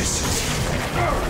this.